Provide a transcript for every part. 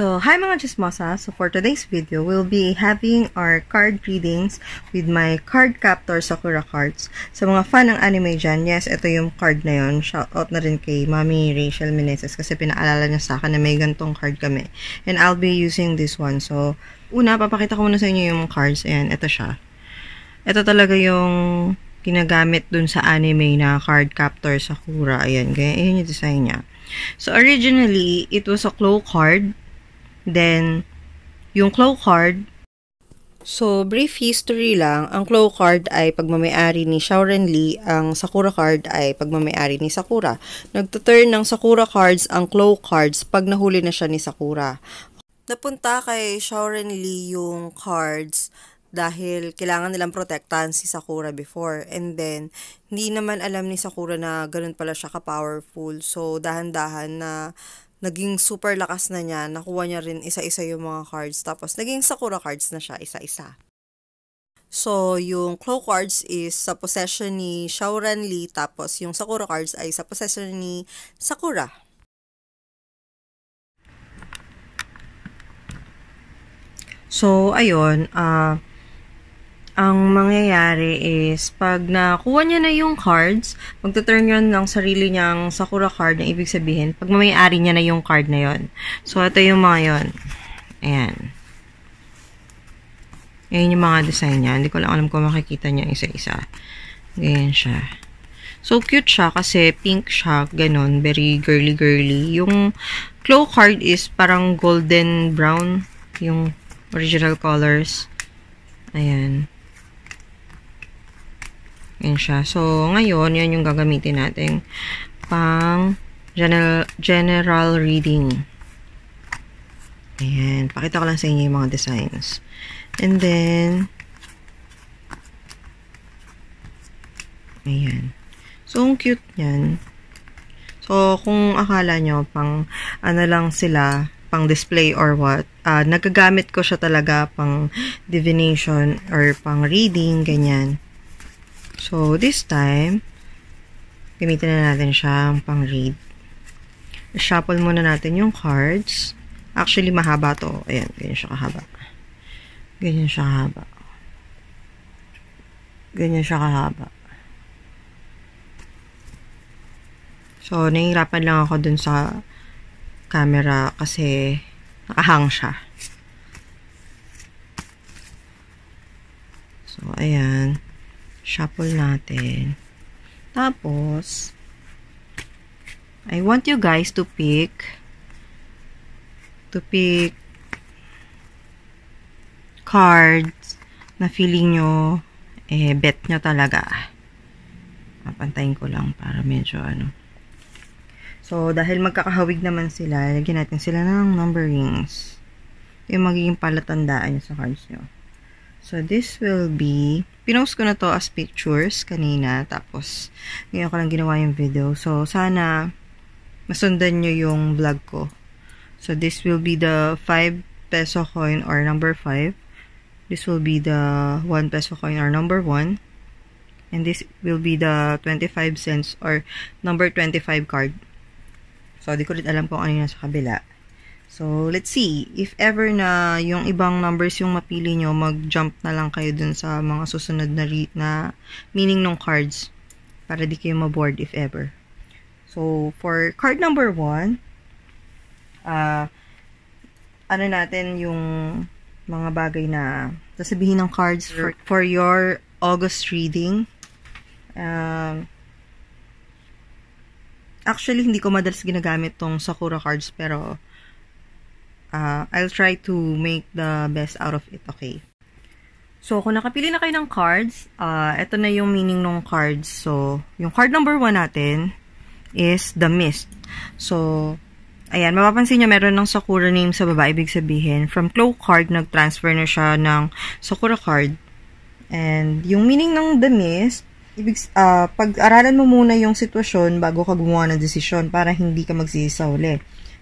So, hi mga chismosa. So, for today's video, we'll be having our card readings with my card captor Sakura cards. Sa mga fan ng anime dyan, yes, ito yung card na yun. Shoutout na rin kay Mami Rachel Meneses kasi pinaalala niya sa akin na may gantong card kami. And I'll be using this one. So, una, papakita ko muna sa inyo yung cards. Ayan, ito siya. Ito talaga yung ginagamit dun sa anime na card captor Sakura. Ayan, ganyan, ayan yung design niya. So, originally, it was a claw card Then, yung claw card, So, brief history lang, ang Claw card ay pagmamayari ni Shaoran Lee, ang Sakura card ay pagmamayari ni Sakura. Nagtuturn ng Sakura cards ang Claw cards pag nahuli na siya ni Sakura. Napunta kay Shaoran Lee yung cards dahil kailangan nilang protektahan si Sakura before. And then, hindi naman alam ni Sakura na ganun pala siya ka-powerful. So, dahan-dahan na naging super lakas na niya, nakuha niya rin isa-isa yung mga cards, tapos naging Sakura cards na siya isa-isa. So, yung Claw cards is sa possession ni Shaoran Lee, tapos yung Sakura cards ay sa possession ni Sakura. So, ayun, uh, ang mangyayari is, pag nakuha niya na yung cards, magta-turn yun ng sarili niyang Sakura card na ibig sabihin, pag mamayari niya na yung card na yon So, ito yung mga yon Ayan. Ayan yung mga design niya. Hindi ko lang alam kung makikita niya isa-isa. Ganyan siya. So, cute siya kasi pink siya. Ganon. Very girly-girly. Yung claw card is parang golden brown. Yung original colors. Ayan. Yan siya. So, ngayon, yan yung gagamitin natin pang general, general reading. Ayan. Pakita ko lang sa inyo yung mga designs. And then, ayan. So, ang cute yan. So, kung akala nyo, pang ano lang sila, pang display or what, uh, nagagamit ko siya talaga pang divination or pang reading, ganyan. So, this time, gamitin na natin siya pang read. Shuffle muna natin yung cards. Actually, mahaba to. Ayan, ganyan siya kahaba. Ganyan siya kahaba. Ganyan siya kahaba. So, nahihirapan lang ako dun sa camera kasi nakahang siya. So, ayan shuffle natin. Tapos, I want you guys to pick to pick cards na feeling nyo eh, bet nyo talaga. Papantayin ko lang para medyo ano. So, dahil magkakahawig naman sila, lagyan natin sila ng numberings. Yung magiging palatandaan sa cards nyo. So, this will be, pinost ko na to as pictures kanina, tapos, ngayon ko lang ginawa yung video. So, sana, masundan nyo yung vlog ko. So, this will be the 5 peso coin or number 5. This will be the 1 peso coin or number 1. And this will be the 25 cents or number 25 card. So, di ko rin alam kung ano yung nasa kabila. So, let's see. If ever na yung ibang numbers yung mapili nyo, mag-jump na lang kayo dun sa mga susunod na, na meaning ng cards para di kayo maboard if ever. So, for card number 1, uh, ah, ano natin yung mga bagay na sasabihin ng cards for, for your August reading. Um, actually, hindi ko madalas ginagamit tong Sakura cards, pero uh, I'll try to make the best out of it, okay? So, kung nakapili na kayo ng cards, uh, ito na yung meaning ng cards. So, yung card number 1 natin is The Mist. So, ayan, mapapansin nyo meron ng Sakura name sa baba. Ibig sabihin, from Claw card, nag-transfer na siya ng Sakura card. And, yung meaning ng The Mist, ibig, uh, pag-aralan mo muna yung sitwasyon bago ka gumawa ng desisyon para hindi ka magsisi sa uli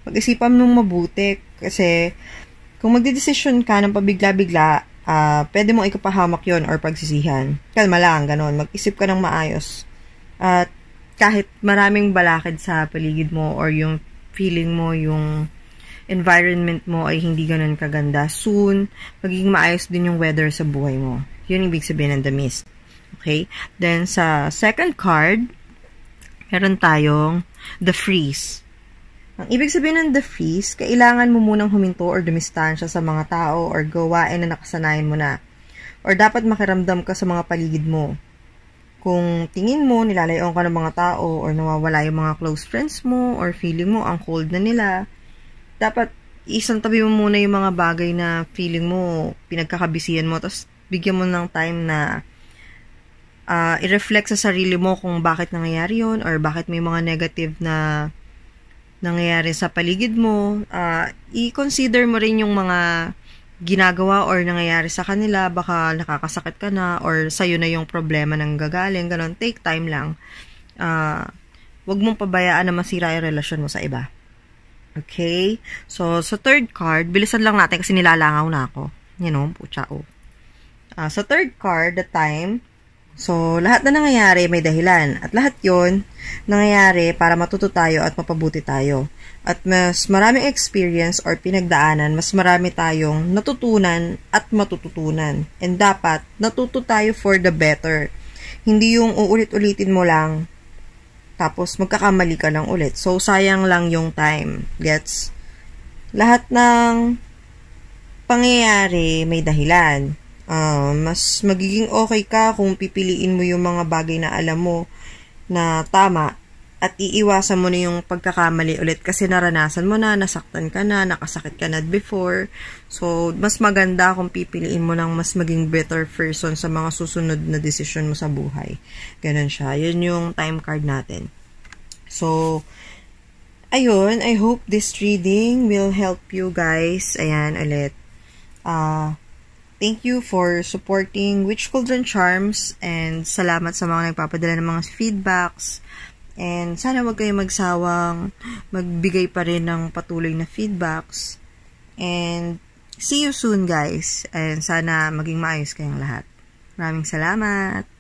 pag-isipan mong mabuti kasi kung magdedesisyon ka ng pabigla-bigla, uh, pwede mong ikapahamak yon or pagsisihan. Kalma lang, ganun. Mag-isip ka ng maayos. At kahit maraming balakid sa paligid mo or yung feeling mo, yung environment mo ay hindi ganun kaganda, soon, magiging maayos din yung weather sa buhay mo. Yun ibig sabihin ng The Mist. Okay? Then, sa second card, meron tayong The Freeze. Ang ibig sabihin ng The Freeze, kailangan mo munang huminto or dumistansya sa mga tao or gawain na nakasanayan mo na. Or dapat makiramdam ka sa mga paligid mo. Kung tingin mo, nilalayon ka ng mga tao or nawawala yung mga close friends mo or feeling mo ang cold na nila, dapat isang tabi mo muna yung mga bagay na feeling mo pinagkakabisihan mo tapos bigyan mo ng time na uh, i-reflect sa sarili mo kung bakit nangyayari yon or bakit may mga negative na nangyayari sa paligid mo. Uh, i-consider mo rin yung mga ginagawa or nangyayari sa kanila, baka nakakasakit ka na or sa'yo na yung problema ng gagaling, ganun. Take time lang. Uh, wag mong pabayaan na masira yung relasyon mo sa iba. Okay? So, sa third card, bilisan lang natin kasi nilalangaw na ako. You know, pucha, oh. Uh, sa third card, the time, so, lahat na nangyayari may dahilan. At lahat yon nangyayari para matuto tayo at mapabuti tayo. At mas maraming experience or pinagdaanan, mas marami tayong natutunan at matututunan. And dapat, natuto tayo for the better. Hindi yung uulit-ulitin mo lang tapos, magkakamali ka lang ulit. So, sayang lang yung time. Gets? Lahat ng pangyayari may dahilan. Uh, mas magiging okay ka kung pipiliin mo yung mga bagay na alam mo na tama at iiwasan mo na yung pagkakamali ulit kasi naranasan mo na, nasaktan ka na, nakasakit ka na before. So, mas maganda kung pipiliin mo ng mas maging better person sa mga susunod na desisyon mo sa buhay. Ganun siya. Yun yung time card natin. So, ayun, I hope this reading will help you guys. Ayan, ulit. Uh, thank you for supporting Witch Cauldron Charms and salamat sa mga nagpapadala ng mga feedbacks. And sana wag kayo magsawang magbigay pa rin ng patuloy na feedbacks. And see you soon guys. And sana maging maayos kayong lahat. Maraming salamat.